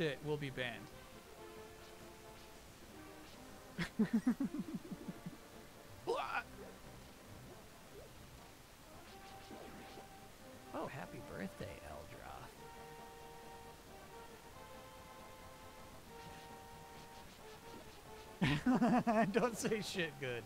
shit will be banned. Oh, happy birthday, Eldroth. Don't say shit good.